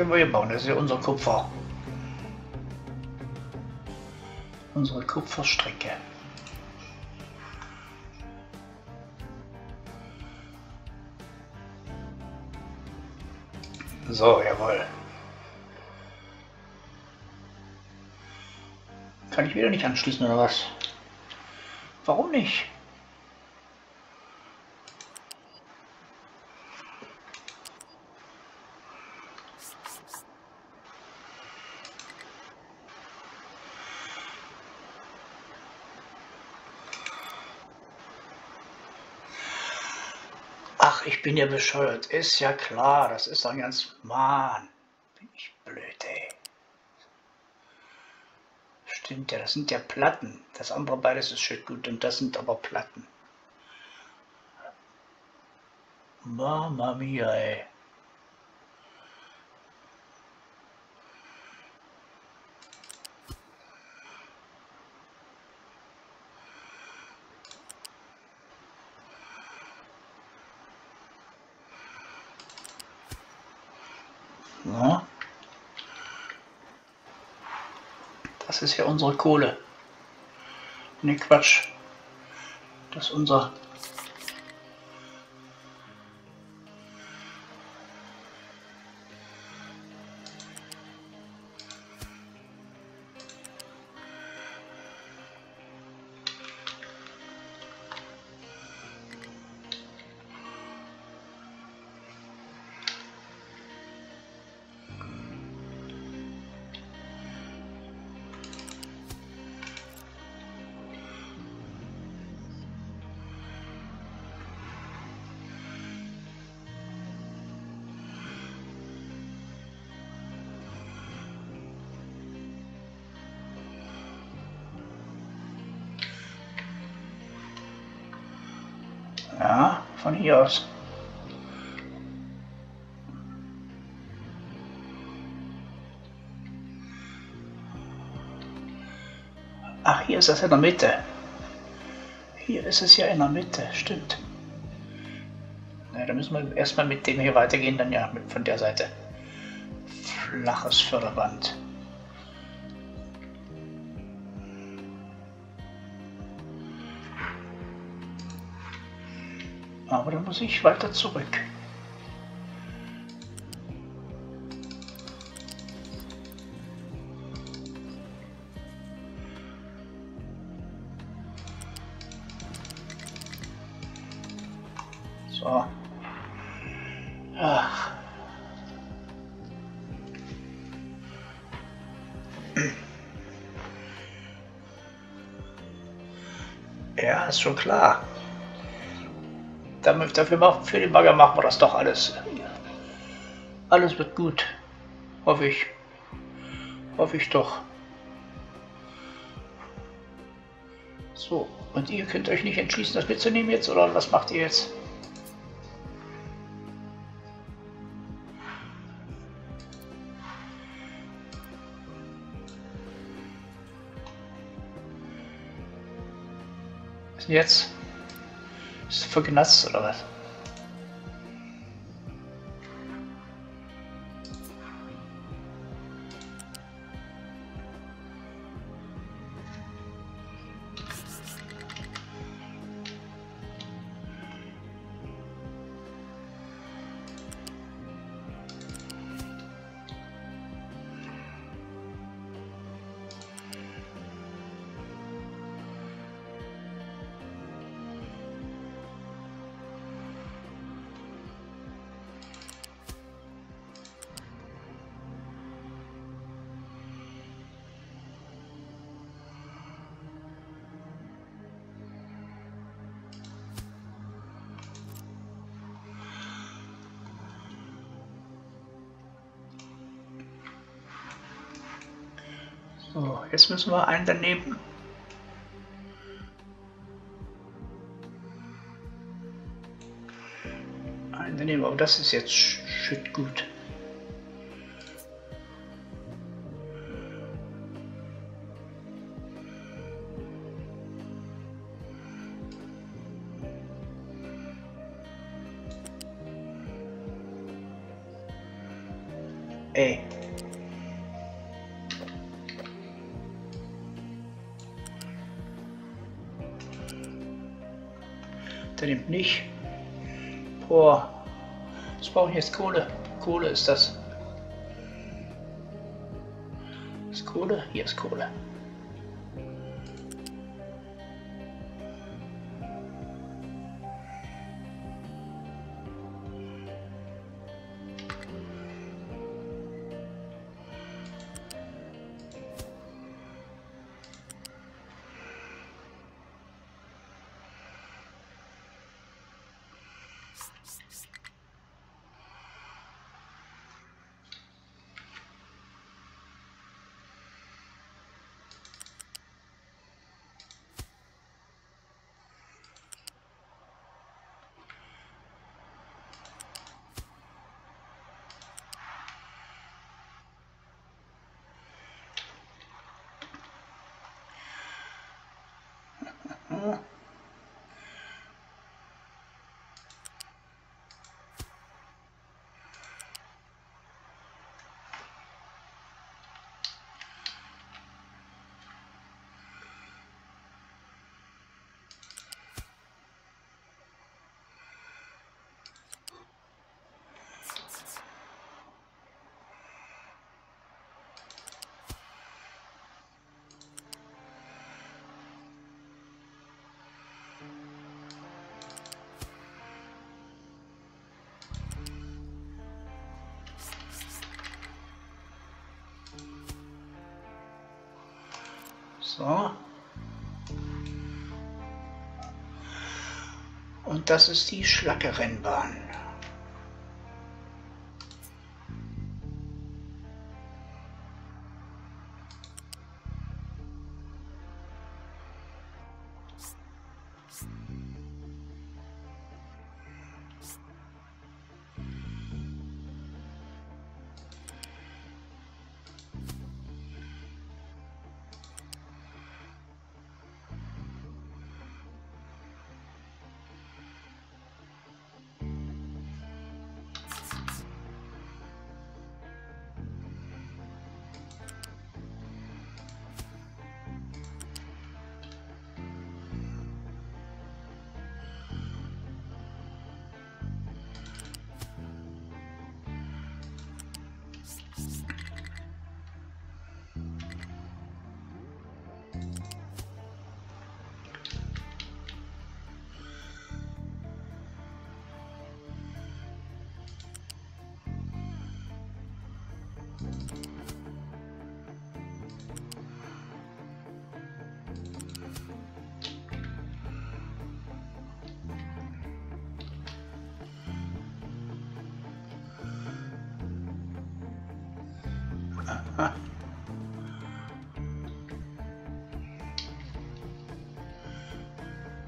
können wir hier bauen. Das ist ja unser Kupfer. Unsere Kupferstrecke. So, jawohl. Kann ich wieder nicht anschließen oder was? Warum nicht? Ich bin ja bescheuert. Ist ja klar, das ist doch ganz... Mann, bin ich blöd, ey. Stimmt ja, das sind ja Platten. Das andere beides ist schön gut und das sind aber Platten. Mama mia, ey. Ja. Das ist ja unsere Kohle. Ne, Quatsch. Das ist unser von hier aus. Ach, hier ist das in der Mitte. Hier ist es ja in der Mitte, stimmt. Na, da müssen wir erstmal mit dem hier weitergehen, dann ja mit, von der Seite. Flaches Förderband. Aber dann muss ich weiter zurück. So. Ach. Ja, ist schon klar. Dafür machen, für den Bagger machen wir das doch alles. Alles wird gut. Hoffe ich. Hoffe ich doch. So, und ihr könnt euch nicht entschließen, das mitzunehmen jetzt, oder was macht ihr jetzt? Was denn jetzt? Ist vergnatzt oder So, jetzt müssen wir einen daneben. Einen daneben, aber das ist jetzt shit gut. Der nimmt nicht. Boah. Was brauche ich jetzt Kohle? Kohle ist das. Ist Kohle? Hier ist Kohle. So. Und das ist die Schlacke-Rennbahn.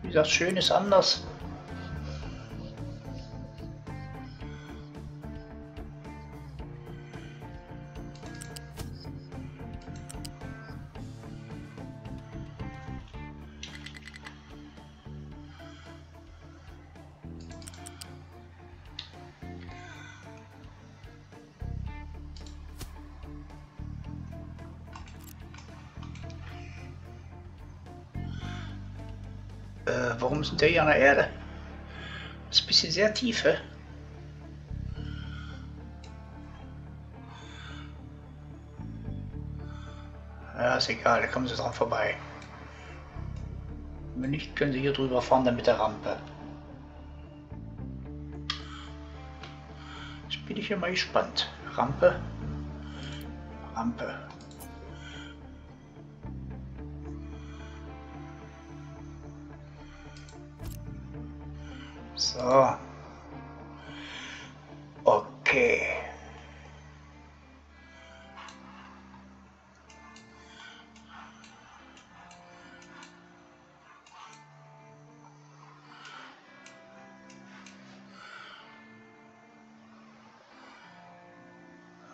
Wie gesagt, schön ist anders. Äh, warum sind der hier an der Erde? Das ist ein bisschen sehr tief, hä? Ja, ist egal, da kommen sie dran vorbei. Wenn nicht, können sie hier drüber fahren, dann mit der Rampe. Jetzt bin ich ja mal gespannt. Rampe. Rampe. So. Okay.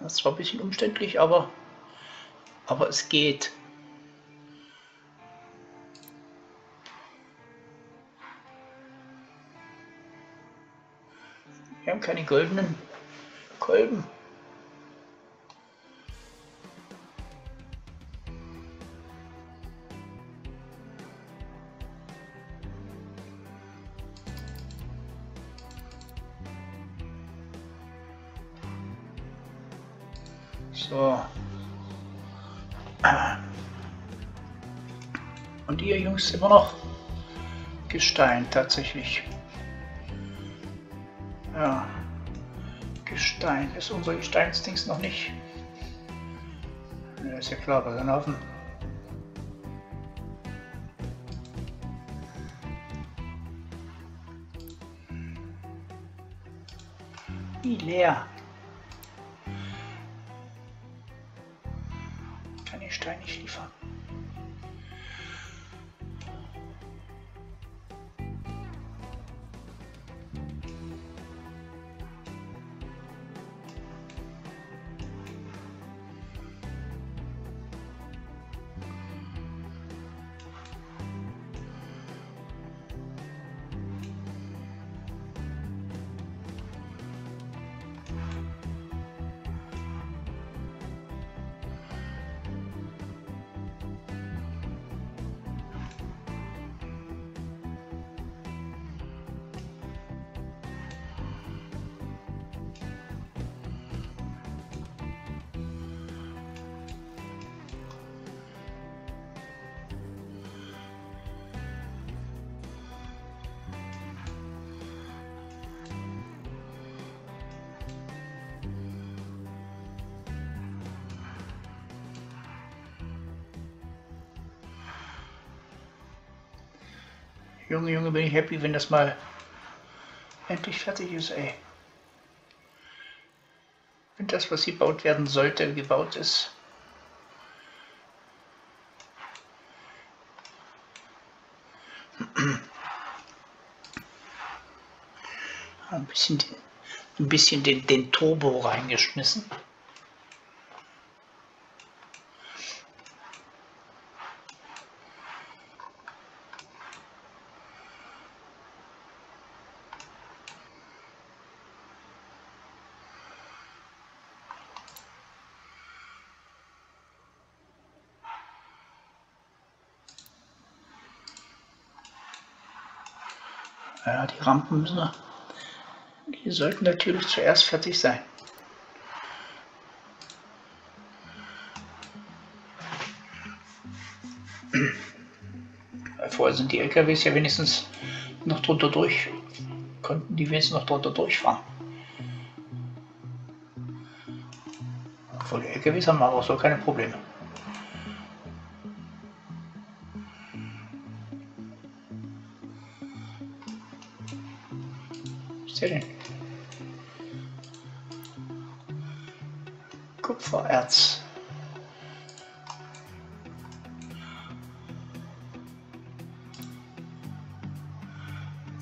Das zwar ein bisschen umständlich, aber, aber es geht. keine goldenen Kolben. So. Und ihr Jungs immer noch Gestein tatsächlich. Gestein. Ist unser Gesteinsdings noch nicht? Ja, ist ja klar, bei den Haufen. Wie leer. Kann ich Stein nicht liefern. Junge, Junge, bin ich happy, wenn das mal endlich fertig ist, ey. Wenn das, was gebaut werden sollte, gebaut ist. Ein bisschen, ein bisschen den, den Turbo reingeschmissen. Ja, die Rampen müssen, die sollten natürlich zuerst fertig sein. Vorher sind die LKWs ja wenigstens noch drunter durch, konnten die wenigstens noch drunter durchfahren. Obwohl die LKWs haben aber auch so keine Probleme. Schön. Kupfererz.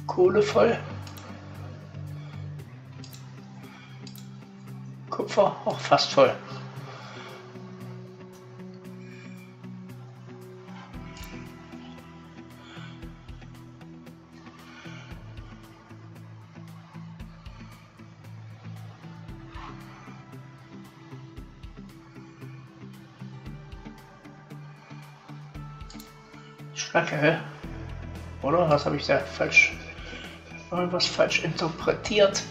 Kohle voll. Kupfer auch fast voll. Schlacke, oder? Was habe ich da falsch, irgendwas falsch interpretiert?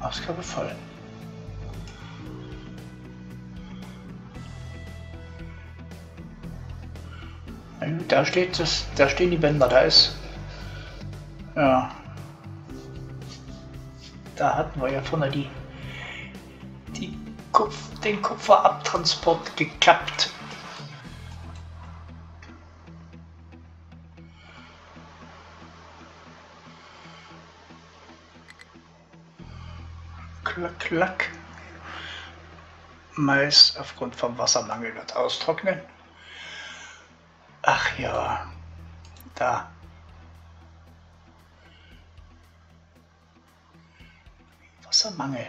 Ausgabe voll. Da steht das, da stehen die Bänder, da ist. Ja. Da hatten wir ja vorne die, den Kupferabtransport gekappt. Klack, klack. Mais aufgrund vom Wassermangel wird austrocknen. Ach ja, da. Wassermangel.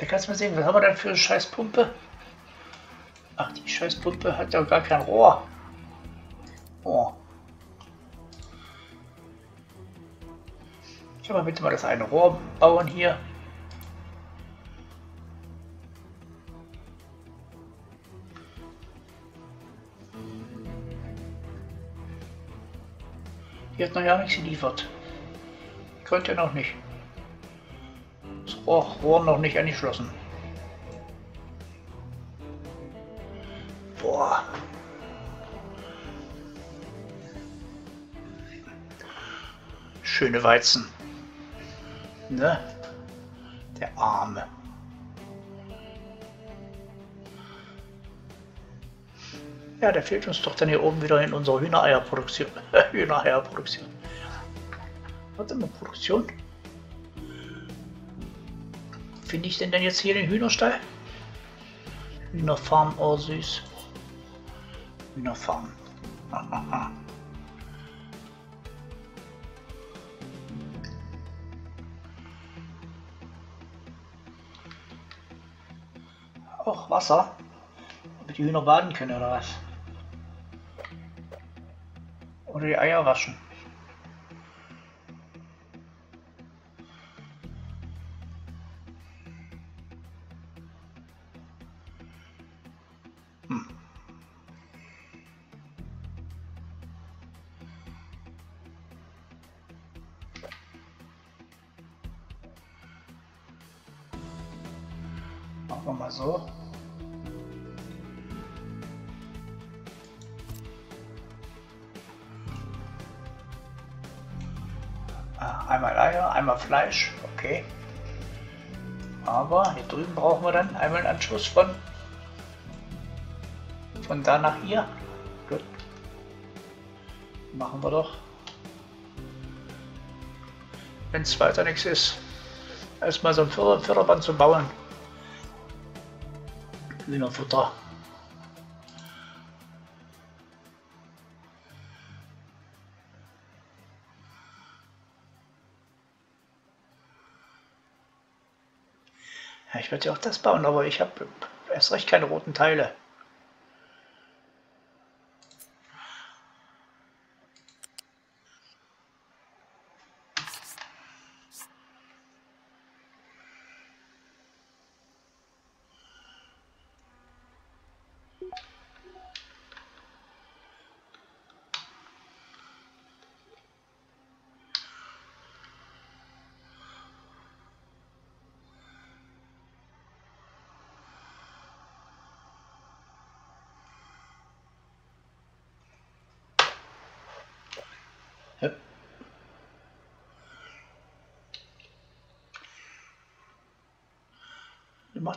Da kannst du mal sehen, was haben wir denn für eine Scheißpumpe? Ach, die Scheißpumpe hat ja gar kein Rohr. Oh. Ich mal bitte mal das eine Rohr bauen hier. Ihr habt noch ja nichts geliefert. Könnt ihr noch nicht. Rohr, Rohr noch nicht angeschlossen. Boah. Schöne Weizen. Ne? Der Arme. Ja, der fehlt uns doch dann hier oben wieder in unserer Hühnereierproduktion. Hühnereierproduktion. Warte mal, Produktion. Finde ich denn denn jetzt hier den Hühnerstall? Hühnerfarm, oh süß. Hühnerfarm. Auch Wasser, damit die Hühner baden können oder was? Oder die Eier waschen. Hm. Machen wir mal so. Ah, einmal Eier, einmal Fleisch, okay. Aber hier drüben brauchen wir dann einmal einen Anschluss von, von da nach hier. Gut. Machen wir doch. Wenn es weiter nichts ist, erstmal so ein Förder Förderband zu bauen. Hühnerfutter. Ja, ich werde ja auch das bauen, aber ich habe erst recht keine roten Teile.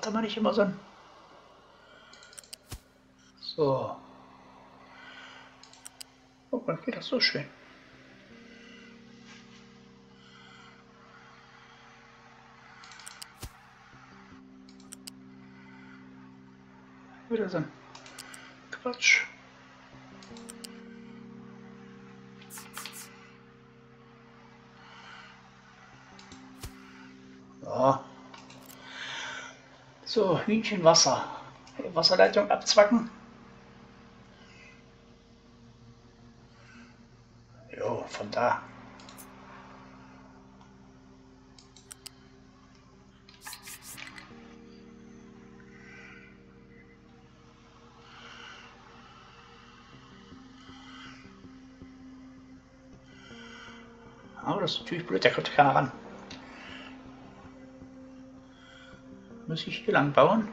Macht aber nicht immer so ein... So. Oh, dann geht das so schön. Wieder ein Quatsch. So, Hühnchen Wasser. Wasserleitung abzwacken. Jo, von da. Aber das ist natürlich blöd, da kommt keiner ran. Muss ich hier lang bauen?